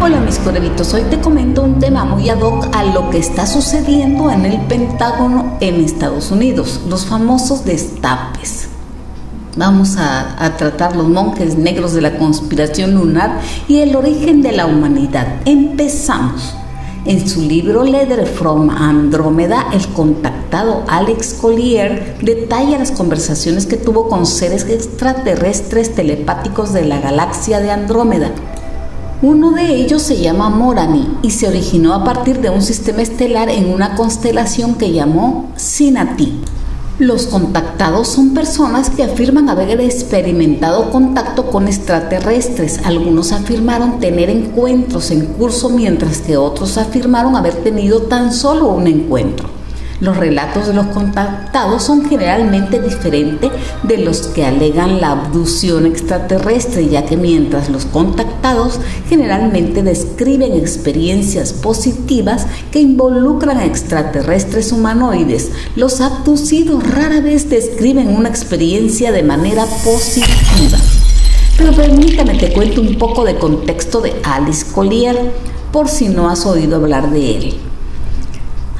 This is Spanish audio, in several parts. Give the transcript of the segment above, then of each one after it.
Hola mis corevitos, hoy te comento un tema muy ad hoc a lo que está sucediendo en el Pentágono en Estados Unidos, los famosos destapes. Vamos a, a, tratar los monjes negros de la conspiración lunar y el origen de la humanidad. Empezamos. En su libro Letter from Andrómeda, el contactado Alex Collier detalla las conversaciones que tuvo con seres extraterrestres telepáticos de la galaxia de Andrómeda. Uno de ellos se llama Morani y se originó a partir de un sistema estelar en una constelación que llamó Sinati. Los contactados son personas que afirman haber experimentado contacto con extraterrestres. Algunos afirmaron tener encuentros en curso mientras que otros afirmaron haber tenido tan solo un encuentro. Los relatos de los contactados son generalmente diferentes de los que alegan la abducción extraterrestre, ya que mientras los contactados generalmente describen experiencias positivas que involucran a extraterrestres humanoides, los abducidos rara vez describen una experiencia de manera positiva. Pero permítame te cuento un poco de contexto de Alice Collier, por si no has oído hablar de él.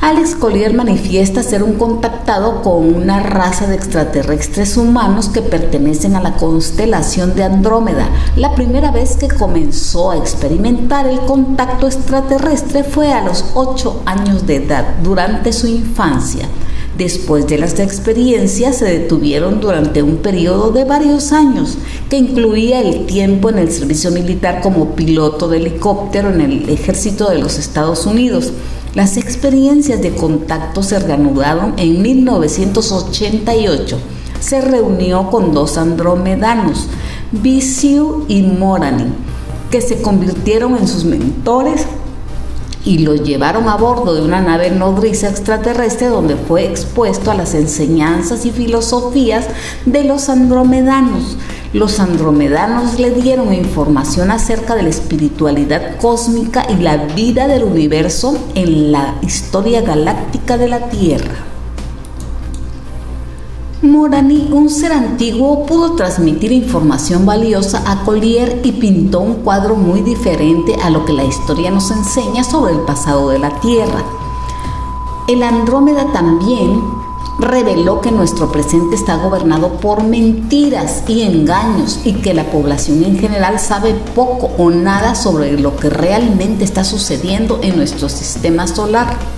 Alex Collier manifiesta ser un contactado con una raza de extraterrestres humanos que pertenecen a la constelación de Andrómeda. La primera vez que comenzó a experimentar el contacto extraterrestre fue a los 8 años de edad, durante su infancia. Después de las experiencias se detuvieron durante un periodo de varios años, que incluía el tiempo en el servicio militar como piloto de helicóptero en el ejército de los Estados Unidos las experiencias de contacto se reanudaron en 1988. Se reunió con dos andromedanos, Visiu y Morani, que se convirtieron en sus mentores y lo llevaron a bordo de una nave nodriza extraterrestre donde fue expuesto a las enseñanzas y filosofías de los andromedanos. Los andromedanos le dieron información acerca de la espiritualidad cósmica y la vida del universo en la historia galáctica de la Tierra. Morani, un ser antiguo, pudo transmitir información valiosa a Collier y pintó un cuadro muy diferente a lo que la historia nos enseña sobre el pasado de la Tierra. El Andrómeda también reveló que nuestro presente está gobernado por mentiras y engaños y que la población en general sabe poco o nada sobre lo que realmente está sucediendo en nuestro sistema solar.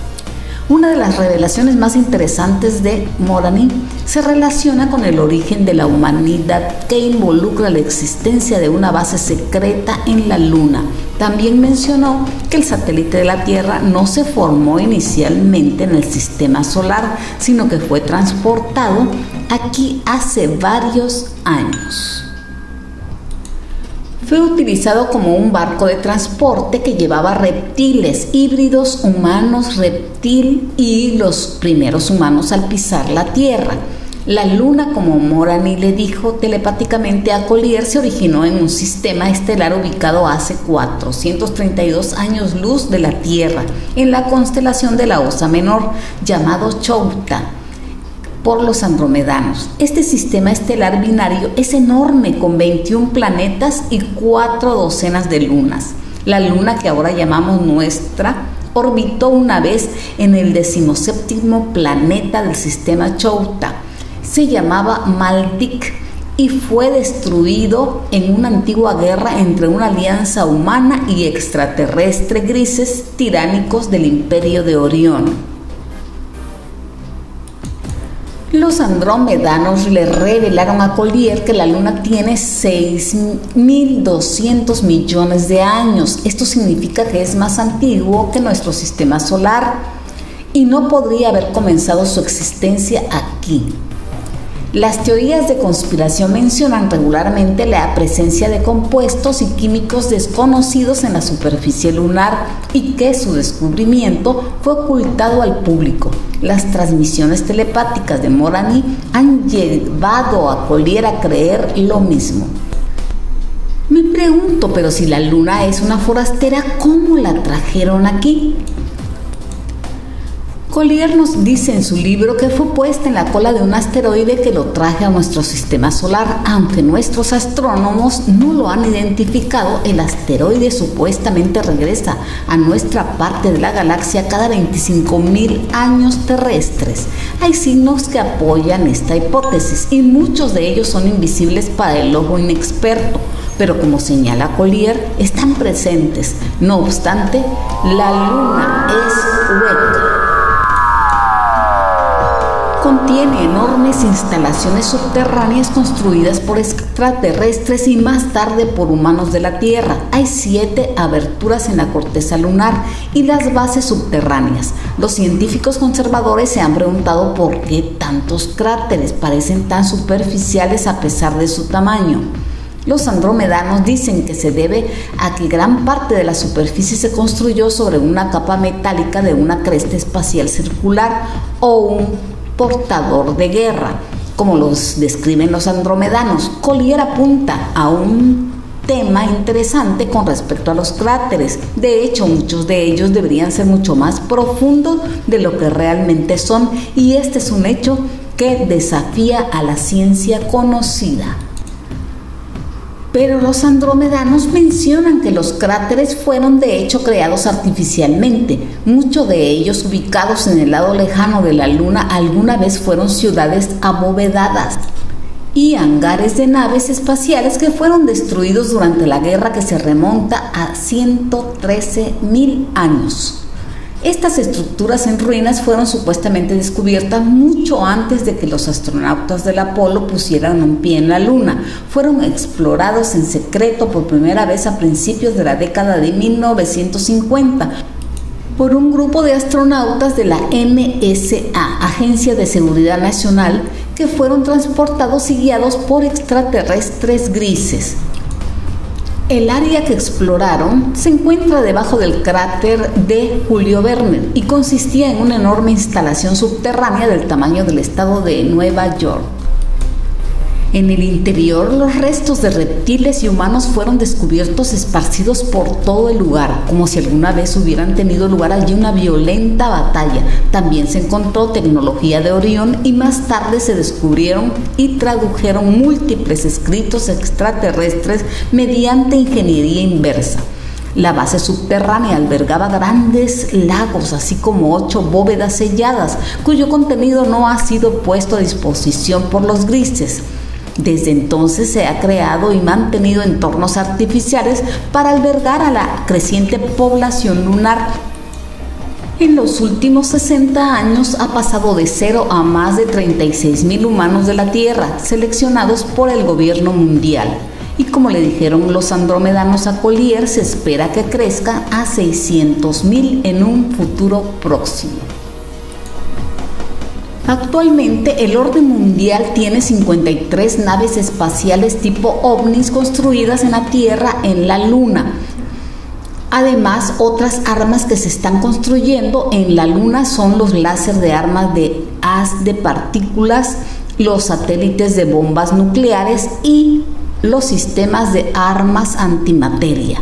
Una de las revelaciones más interesantes de Morani se relaciona con el origen de la humanidad que involucra la existencia de una base secreta en la Luna. También mencionó que el satélite de la Tierra no se formó inicialmente en el sistema solar, sino que fue transportado aquí hace varios años fue utilizado como un barco de transporte que llevaba reptiles, híbridos humanos, reptil y los primeros humanos al pisar la Tierra. La luna, como Morani le dijo telepáticamente a Collier, se originó en un sistema estelar ubicado hace 432 años luz de la Tierra, en la constelación de la Osa Menor, llamado Chouta por los andromedanos. Este sistema estelar binario es enorme con 21 planetas y cuatro docenas de lunas. La luna que ahora llamamos nuestra orbitó una vez en el decimoséptimo planeta del sistema Chouta. Se llamaba Maldik y fue destruido en una antigua guerra entre una alianza humana y extraterrestre grises tiránicos del imperio de Orión. Los andromedanos le revelaron a Collier que la Luna tiene 6.200 millones de años. Esto significa que es más antiguo que nuestro sistema solar y no podría haber comenzado su existencia aquí. Las teorías de conspiración mencionan regularmente la presencia de compuestos y químicos desconocidos en la superficie lunar y que su descubrimiento fue ocultado al público. Las transmisiones telepáticas de Morani han llevado a Collier a creer lo mismo. Me pregunto, pero si la luna es una forastera, ¿cómo la trajeron aquí? Collier nos dice en su libro que fue puesta en la cola de un asteroide que lo traje a nuestro sistema solar. Aunque nuestros astrónomos no lo han identificado, el asteroide supuestamente regresa a nuestra parte de la galaxia cada 25 mil años terrestres. Hay signos que apoyan esta hipótesis y muchos de ellos son invisibles para el ojo inexperto pero como señala Collier, están presentes. No obstante, la luna es hueca contiene enormes instalaciones subterráneas construidas por extraterrestres y más tarde por humanos de la Tierra. Hay siete aberturas en la corteza lunar y las bases subterráneas. Los científicos conservadores se han preguntado por qué tantos cráteres parecen tan superficiales a pesar de su tamaño. Los andromedanos dicen que se debe a que gran parte de la superficie se construyó sobre una capa metálica de una cresta espacial circular o un portador de guerra, como los describen los andromedanos. Collier apunta a un tema interesante con respecto a los cráteres. De hecho, muchos de ellos deberían ser mucho más profundos de lo que realmente son y este es un hecho que desafía a la ciencia conocida. Pero los andromedanos mencionan que los cráteres fueron de hecho creados artificialmente. Muchos de ellos ubicados en el lado lejano de la Luna alguna vez fueron ciudades abovedadas y hangares de naves espaciales que fueron destruidos durante la guerra que se remonta a 113 mil años. Estas estructuras en ruinas fueron supuestamente descubiertas mucho antes de que los astronautas del Apolo pusieran un pie en la Luna. Fueron explorados en secreto por primera vez a principios de la década de 1950 por un grupo de astronautas de la NSA, Agencia de Seguridad Nacional, que fueron transportados y guiados por extraterrestres grises. El área que exploraron se encuentra debajo del cráter de Julio Verne y consistía en una enorme instalación subterránea del tamaño del estado de Nueva York. En el interior, los restos de reptiles y humanos fueron descubiertos esparcidos por todo el lugar, como si alguna vez hubieran tenido lugar allí una violenta batalla. También se encontró tecnología de Orión y más tarde se descubrieron y tradujeron múltiples escritos extraterrestres mediante ingeniería inversa. La base subterránea albergaba grandes lagos, así como ocho bóvedas selladas, cuyo contenido no ha sido puesto a disposición por los grises. Desde entonces se ha creado y mantenido entornos artificiales para albergar a la creciente población lunar. En los últimos 60 años ha pasado de cero a más de 36 mil humanos de la Tierra, seleccionados por el gobierno mundial. Y como le dijeron los andromedanos a Collier, se espera que crezca a 600 mil en un futuro próximo. Actualmente el orden mundial tiene 53 naves espaciales tipo ovnis construidas en la Tierra, en la Luna. Además, otras armas que se están construyendo en la Luna son los láser de armas de haz de partículas, los satélites de bombas nucleares y los sistemas de armas antimateria.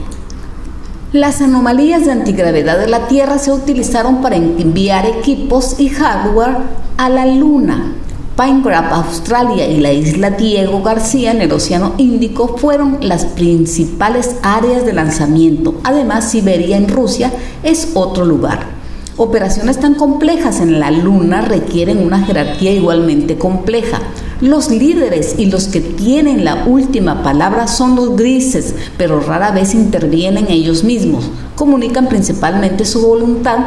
Las anomalías de antigravedad de la Tierra se utilizaron para enviar equipos y hardware a la Luna. Pine Grab, Australia y la isla Diego García en el Océano Índico fueron las principales áreas de lanzamiento. Además, Siberia en Rusia es otro lugar. Operaciones tan complejas en la Luna requieren una jerarquía igualmente compleja. Los líderes y los que tienen la última palabra son los grises, pero rara vez intervienen ellos mismos. Comunican principalmente su voluntad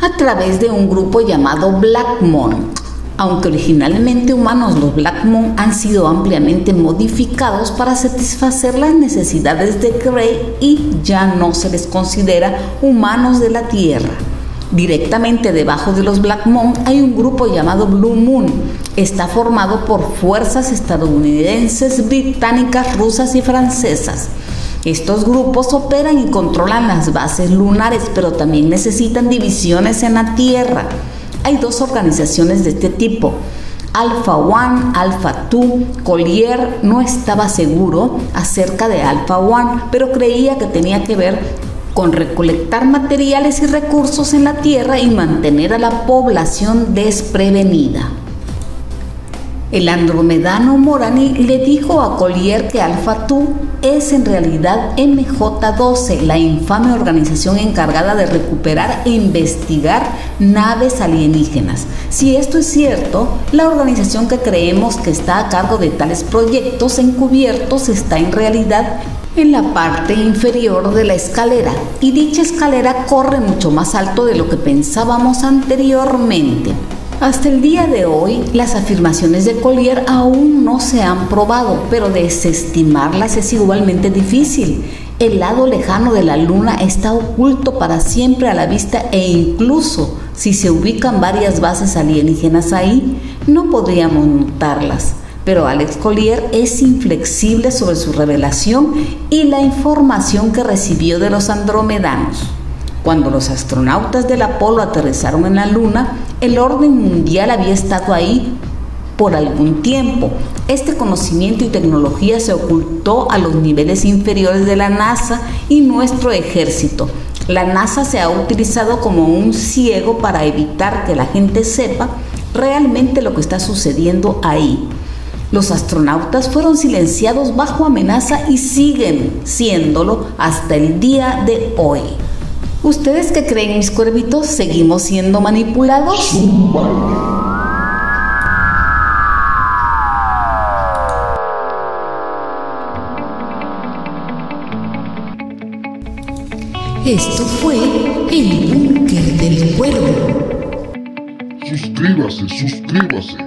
a través de un grupo llamado Blackmon. Aunque originalmente humanos, los Blackmon han sido ampliamente modificados para satisfacer las necesidades de Grey y ya no se les considera humanos de la Tierra. Directamente debajo de los Black Moon hay un grupo llamado Blue Moon. Está formado por fuerzas estadounidenses, británicas, rusas y francesas. Estos grupos operan y controlan las bases lunares, pero también necesitan divisiones en la Tierra. Hay dos organizaciones de este tipo. Alpha One, Alpha Two. Collier no estaba seguro acerca de Alpha One, pero creía que tenía que ver con recolectar materiales y recursos en la tierra y mantener a la población desprevenida. El andromedano Morani le dijo a Collier que Alpha 2 es en realidad MJ-12, la infame organización encargada de recuperar e investigar naves alienígenas. Si esto es cierto, la organización que creemos que está a cargo de tales proyectos encubiertos está en realidad en la parte inferior de la escalera y dicha escalera corre mucho más alto de lo que pensábamos anteriormente. Hasta el día de hoy, las afirmaciones de Collier aún no se han probado, pero desestimarlas es igualmente difícil. El lado lejano de la luna está oculto para siempre a la vista e incluso si se ubican varias bases alienígenas ahí, no podríamos notarlas pero Alex Collier es inflexible sobre su revelación y la información que recibió de los andromedanos. Cuando los astronautas del Apolo aterrizaron en la Luna, el orden mundial había estado ahí por algún tiempo. Este conocimiento y tecnología se ocultó a los niveles inferiores de la NASA y nuestro ejército. La NASA se ha utilizado como un ciego para evitar que la gente sepa realmente lo que está sucediendo ahí. Los astronautas fueron silenciados bajo amenaza y siguen siéndolo hasta el día de hoy. ¿Ustedes qué creen, mis cuervitos? ¿Seguimos siendo manipulados? Esto fue el búnker del cuervo. Suscríbase, suscríbase.